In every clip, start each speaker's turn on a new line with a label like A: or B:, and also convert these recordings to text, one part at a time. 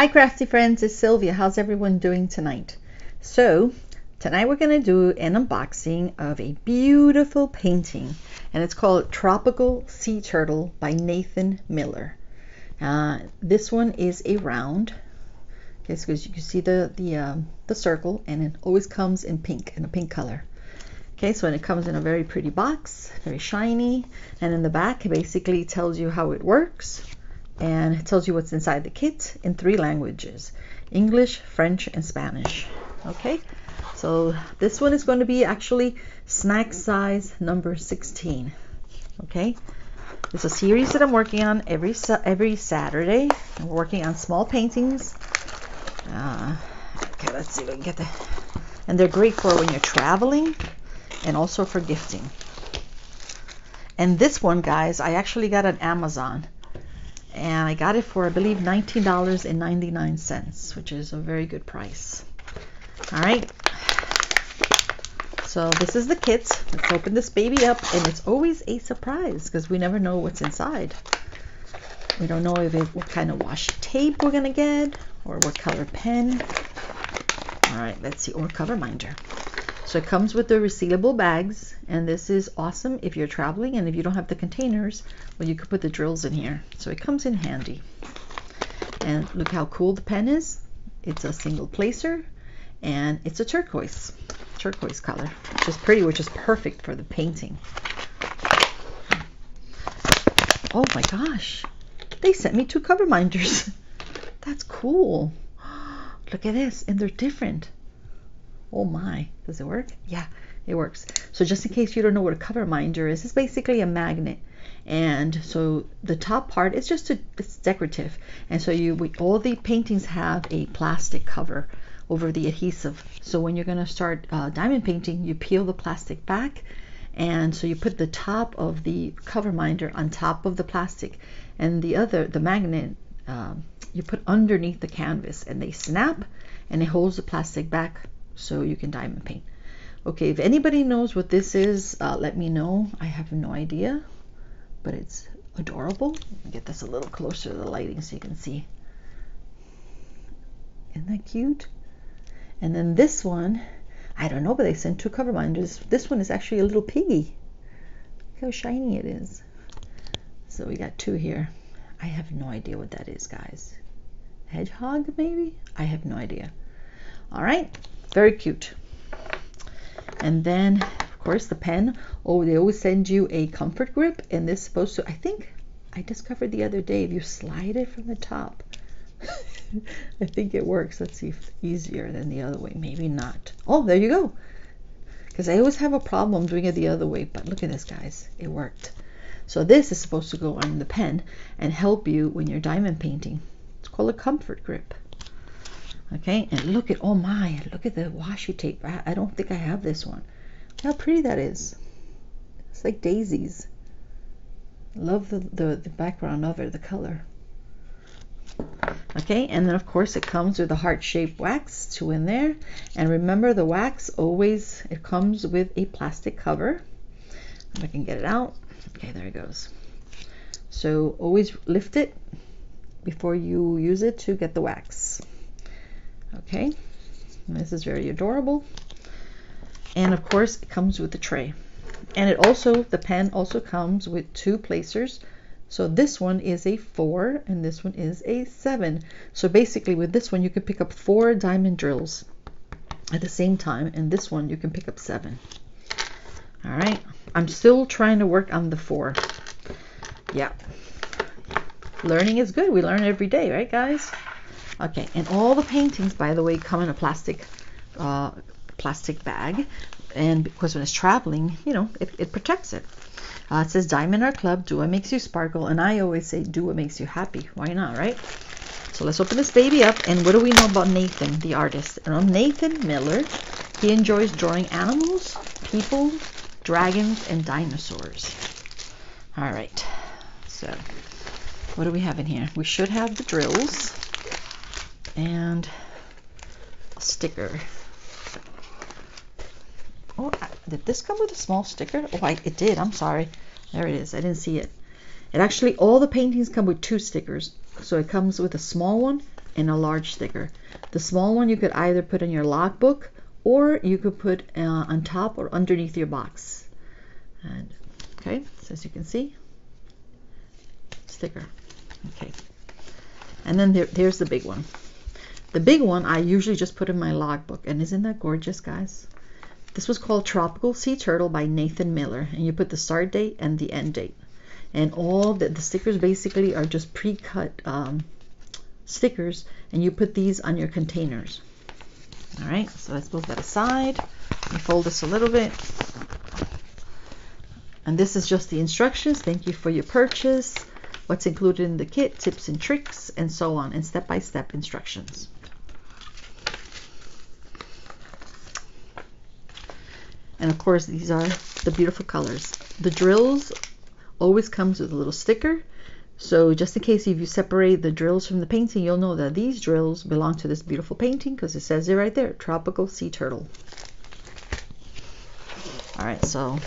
A: Hi crafty friends, it's Sylvia. How's everyone doing tonight? So tonight we're going to do an unboxing of a beautiful painting and it's called Tropical Sea Turtle by Nathan Miller. Uh, this one is a round. Okay, so you can see the the um, the circle and it always comes in pink, in a pink color. Okay, so it comes in a very pretty box, very shiny, and in the back it basically tells you how it works and it tells you what's inside the kit in three languages English, French, and Spanish. Okay, so this one is going to be actually snack size number 16. Okay, it's a series that I'm working on every every Saturday. I'm working on small paintings. Uh, okay, let's see if we can get the. And they're great for when you're traveling and also for gifting. And this one, guys, I actually got on Amazon and I got it for I believe $19.99 which is a very good price. All right. So this is the kit. Let's open this baby up and it's always a surprise because we never know what's inside. We don't know if it, what kind of washi tape we're gonna get or what color pen. All right let's see or cover minder so it comes with the resealable bags, and this is awesome if you're traveling and if you don't have the containers, well, you could put the drills in here. So it comes in handy. And look how cool the pen is. It's a single placer, and it's a turquoise, turquoise color, which is pretty, which is perfect for the painting. Oh my gosh, they sent me two cover minders. That's cool. Look at this, and they're different. Oh my, does it work? Yeah, it works. So just in case you don't know what a cover minder is, it's basically a magnet. And so the top part is just a, it's decorative. And so you we, all the paintings have a plastic cover over the adhesive. So when you're going to start uh, diamond painting, you peel the plastic back and so you put the top of the cover minder on top of the plastic and the other the magnet um, you put underneath the canvas and they snap and it holds the plastic back so you can diamond paint. Okay, if anybody knows what this is, uh, let me know. I have no idea, but it's adorable. Get this a little closer to the lighting so you can see. Isn't that cute? And then this one, I don't know, but they sent two cover minders. This one is actually a little piggy. Look how shiny it is. So we got two here. I have no idea what that is, guys. Hedgehog, maybe? I have no idea. All right, very cute. And then, of course, the pen. Oh, they always send you a comfort grip, and this is supposed to, I think, I discovered the other day, if you slide it from the top, I think it works. Let's see if it's easier than the other way. Maybe not. Oh, there you go. Because I always have a problem doing it the other way, but look at this, guys. It worked. So this is supposed to go on the pen and help you when you're diamond painting. It's called a comfort grip. Okay, and look at, oh my, look at the washi tape. I, I don't think I have this one. How pretty that is. It's like daisies. Love the, the, the background of it, the color. Okay, and then of course it comes with a heart-shaped wax, two in there. And remember the wax always, it comes with a plastic cover. If I can get it out. Okay, there it goes. So always lift it before you use it to get the wax. Okay, and this is very adorable. And of course, it comes with the tray. And it also, the pen also comes with two placers. So this one is a four and this one is a seven. So basically with this one, you can pick up four diamond drills at the same time. And this one, you can pick up seven. All right, I'm still trying to work on the four. Yeah, learning is good. We learn every day, right guys? Okay, and all the paintings, by the way, come in a plastic uh, plastic bag, and because when it's traveling, you know, it, it protects it. Uh, it says Diamond Art Club, do what makes you sparkle, and I always say do what makes you happy. Why not, right? So let's open this baby up, and what do we know about Nathan, the artist? And Nathan Miller, he enjoys drawing animals, people, dragons, and dinosaurs. All right, so what do we have in here? We should have the drills and a sticker. Oh, did this come with a small sticker? Oh, I, it did. I'm sorry. There it is. I didn't see it. It actually, all the paintings come with two stickers. So it comes with a small one and a large sticker. The small one you could either put in your logbook or you could put uh, on top or underneath your box. And okay, so as you can see, sticker. Okay, and then there, there's the big one. The big one I usually just put in my logbook, and isn't that gorgeous, guys? This was called Tropical Sea Turtle by Nathan Miller, and you put the start date and the end date. And all the, the stickers basically are just pre-cut um, stickers, and you put these on your containers. All right, so let's move that aside. Let me fold this a little bit. And this is just the instructions. Thank you for your purchase. What's included in the kit, tips and tricks, and so on, and step-by-step -step instructions. And of course, these are the beautiful colors. The drills always comes with a little sticker. So just in case if you separate the drills from the painting, you'll know that these drills belong to this beautiful painting because it says it right there, Tropical Sea Turtle. All right, so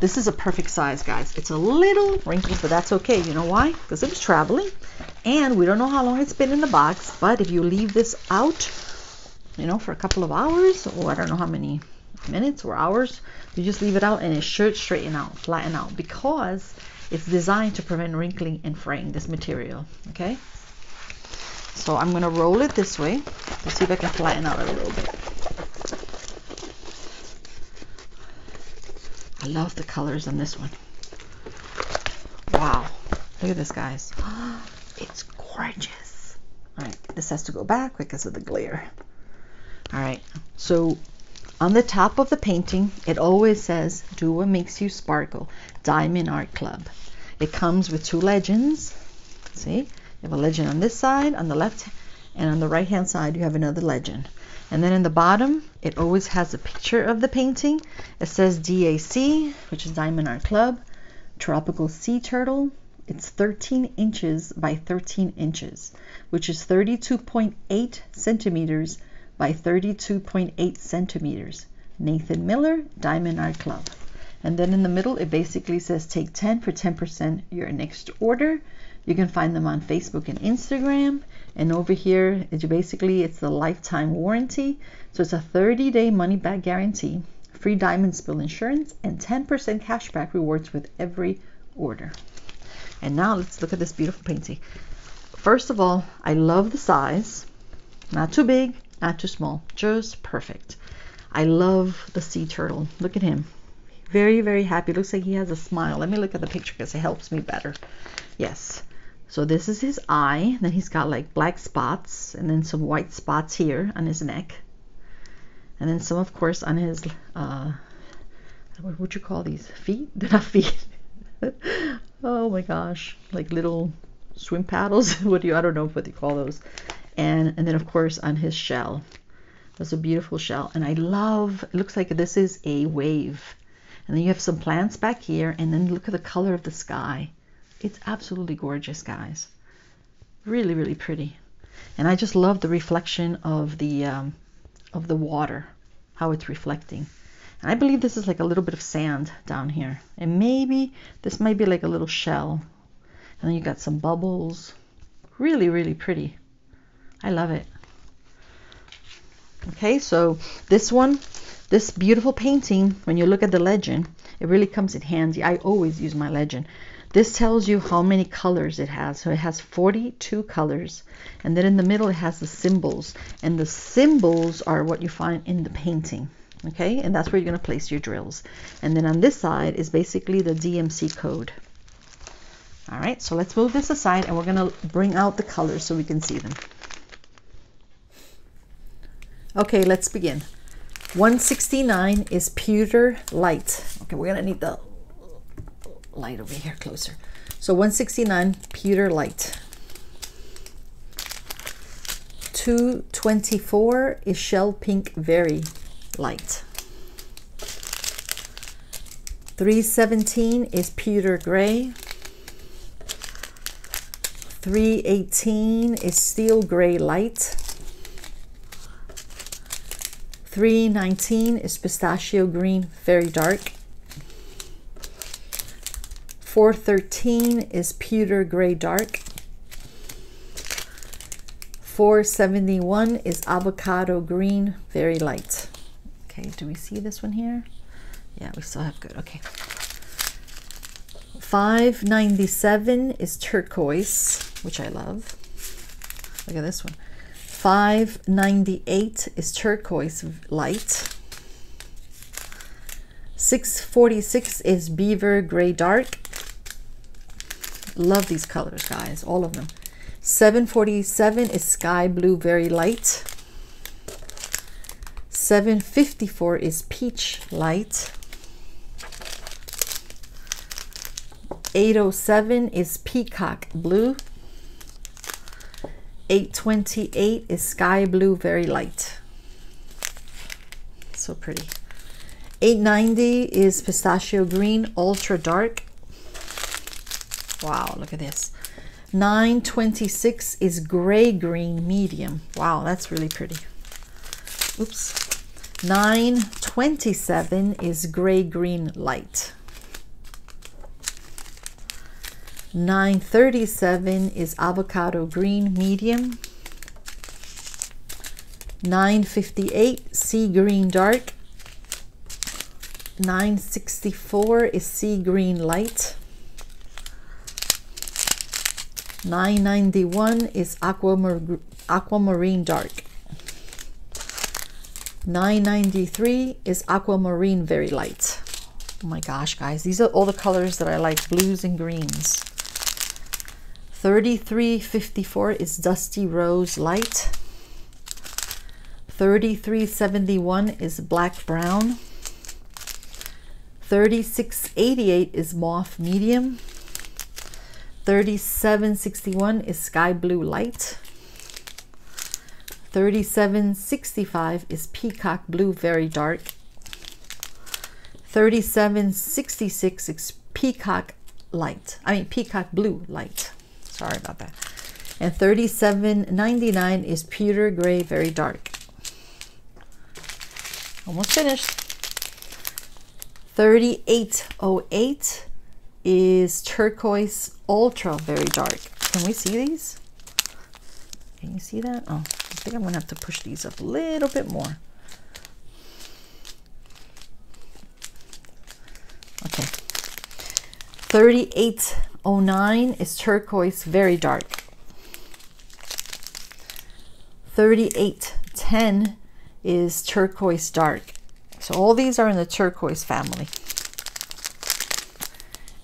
A: this is a perfect size, guys. It's a little wrinkled, but that's okay. You know why? Because it was traveling, and we don't know how long it's been in the box. But if you leave this out, you know, for a couple of hours, or I don't know how many minutes or hours. You just leave it out and it should straighten out, flatten out because it's designed to prevent wrinkling and fraying this material. Okay. So I'm going to roll it this way to see if I can flatten out a little bit. I love the colors on this one. Wow. Look at this, guys. It's gorgeous. All right, this has to go back because of the glare. All right, so on the top of the painting, it always says, Do what makes you sparkle, Diamond Art Club. It comes with two legends. See, you have a legend on this side, on the left, and on the right hand side, you have another legend. And then in the bottom, it always has a picture of the painting. It says DAC, which is Diamond Art Club, Tropical Sea Turtle. It's 13 inches by 13 inches, which is 32.8 centimeters by 32.8 centimeters. Nathan Miller, Diamond Art Club. And then in the middle, it basically says take 10 for 10% your next order. You can find them on Facebook and Instagram. And over here, it's basically it's the lifetime warranty. So it's a 30-day money-back guarantee, free diamond spill insurance, and 10% cashback rewards with every order. And now let's look at this beautiful painting. First of all, I love the size. Not too big, not too small, just perfect. I love the sea turtle. Look at him. Very, very happy. Looks like he has a smile. Let me look at the picture because it helps me better. Yes. So this is his eye. Then he's got like black spots and then some white spots here on his neck. And then some, of course, on his, uh, what would you call these? Feet? They're not feet. oh my gosh. Like little swim paddles. what do you, I don't know what you call those and and then of course on his shell. That's a beautiful shell. And I love it looks like this is a wave. And then you have some plants back here and then look at the color of the sky. It's absolutely gorgeous guys. Really really pretty. And I just love the reflection of the um, of the water how it's reflecting. And I believe this is like a little bit of sand down here. And maybe this might be like a little shell. And then you got some bubbles. Really really pretty I love it. Okay, so this one, this beautiful painting, when you look at the legend, it really comes in handy. I always use my legend. This tells you how many colors it has. So it has 42 colors. And then in the middle, it has the symbols. And the symbols are what you find in the painting. Okay, and that's where you're going to place your drills. And then on this side is basically the DMC code. All right, so let's move this aside and we're going to bring out the colors so we can see them. Okay, let's begin. 169 is pewter light. Okay, we're gonna need the light over here closer. So 169 pewter light. 224 is shell pink very light. 317 is pewter gray. 318 is steel gray light. 319 is pistachio green, very dark. 413 is pewter gray dark. 471 is avocado green, very light. Okay, do we see this one here? Yeah, we still have good. Okay. 597 is turquoise, which I love. Look at this one. 598 is turquoise light. 646 is beaver gray dark. Love these colors, guys, all of them. 747 is sky blue very light. 754 is peach light. 807 is peacock blue. 828 is sky blue very light. So pretty. 890 is pistachio green ultra dark. Wow, look at this. 926 is gray green medium. Wow, that's really pretty. Oops. 927 is gray green light. 937 is avocado green medium. 958 sea green dark. 964 is sea green light. 991 is aquamar aquamarine dark. 993 is aquamarine very light. Oh my gosh, guys, these are all the colors that I like, blues and greens. 3354 is Dusty Rose Light. 3371 is Black Brown. 3688 is Mauve Medium. 3761 is Sky Blue Light. 3765 is Peacock Blue Very Dark. 3766 is Peacock Light. I mean Peacock Blue Light. Sorry about that. And 37.99 is pewter gray, very dark. Almost finished. 3808 is turquoise ultra, very dark. Can we see these? Can you see that? Oh, I think I'm gonna have to push these up a little bit more. Okay. 38 09 is turquoise, very dark. 3810 is turquoise dark. So all these are in the turquoise family.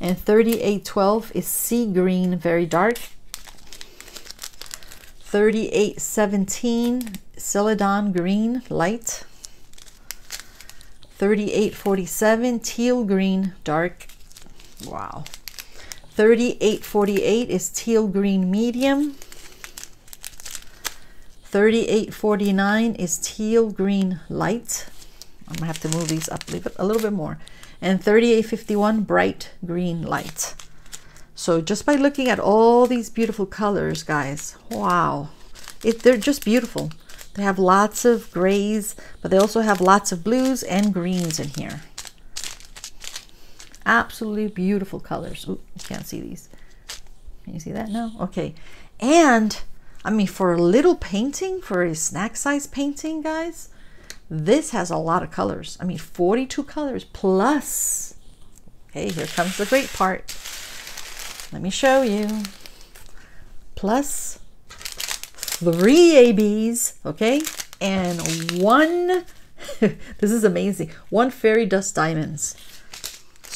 A: And 3812 is sea green, very dark. 3817, Celadon green, light. 3847, teal green, dark. Wow. 3848 is teal green medium. 3849 is teal green light. I'm gonna have to move these up a little bit more. And 3851 bright green light. So just by looking at all these beautiful colors, guys, wow, it, they're just beautiful. They have lots of grays, but they also have lots of blues and greens in here. Absolutely beautiful colors. Ooh, you can't see these. Can you see that now? Okay. And, I mean, for a little painting, for a snack size painting, guys, this has a lot of colors. I mean, 42 colors plus. Okay, here comes the great part. Let me show you. Plus three ABs, okay? And one, this is amazing, one fairy dust diamonds.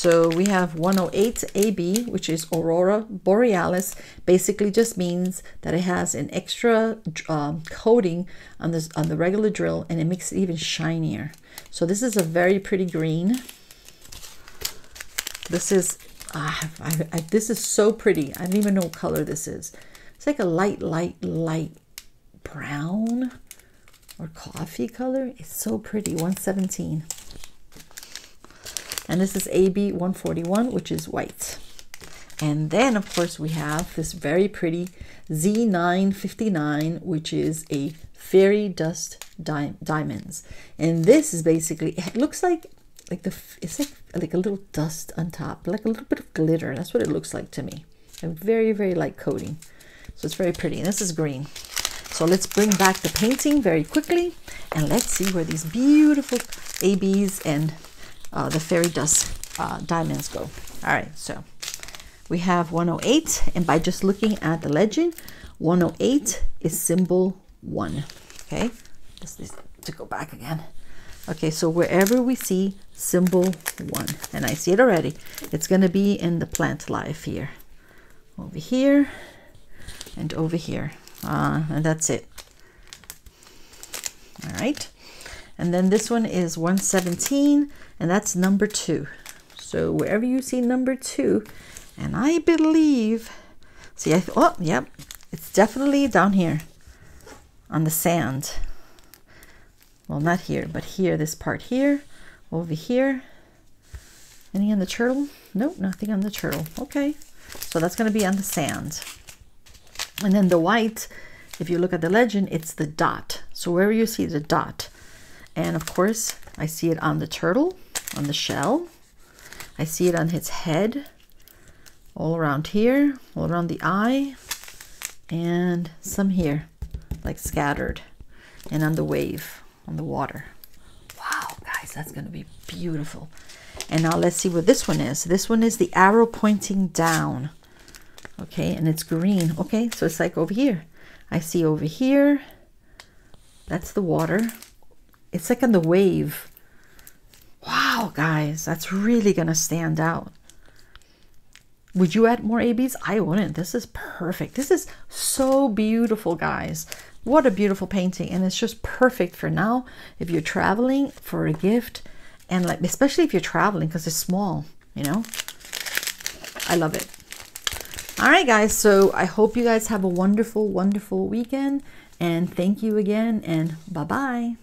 A: So we have 108 AB, which is Aurora Borealis. Basically just means that it has an extra um, coating on, this, on the regular drill and it makes it even shinier. So this is a very pretty green. This is, ah, I, I, this is so pretty. I don't even know what color this is. It's like a light, light, light brown or coffee color. It's so pretty, 117 and this is AB 141 which is white. And then of course we have this very pretty Z959 which is a fairy dust di diamonds. And this is basically it looks like like the it's like like a little dust on top like a little bit of glitter. That's what it looks like to me. A very very light coating. So it's very pretty. And this is green. So let's bring back the painting very quickly and let's see where these beautiful ABs and uh, the fairy dust uh, diamonds go. All right, so we have 108 and by just looking at the legend, 108 is symbol one. Okay, this is to go back again. Okay, so wherever we see symbol one, and I see it already, it's going to be in the plant life here. Over here and over here. Uh, and that's it. All right. And then this one is 117, and that's number two. So wherever you see number two, and I believe, see, I, oh, yep, it's definitely down here on the sand. Well, not here, but here, this part here, over here. Any on the turtle? Nope, nothing on the turtle. Okay, so that's going to be on the sand. And then the white, if you look at the legend, it's the dot. So wherever you see the dot, and of course, I see it on the turtle, on the shell. I see it on his head, all around here, all around the eye, and some here, like scattered, and on the wave, on the water. Wow, guys, that's going to be beautiful. And now let's see what this one is. This one is the arrow pointing down. Okay, and it's green. Okay, so it's like over here. I see over here. That's the water. It's like on the wave. Wow, guys, that's really going to stand out. Would you add more ABs? I wouldn't. This is perfect. This is so beautiful, guys. What a beautiful painting. And it's just perfect for now if you're traveling for a gift and like especially if you're traveling because it's small, you know. I love it. All right, guys. So I hope you guys have a wonderful, wonderful weekend. And thank you again. And bye-bye.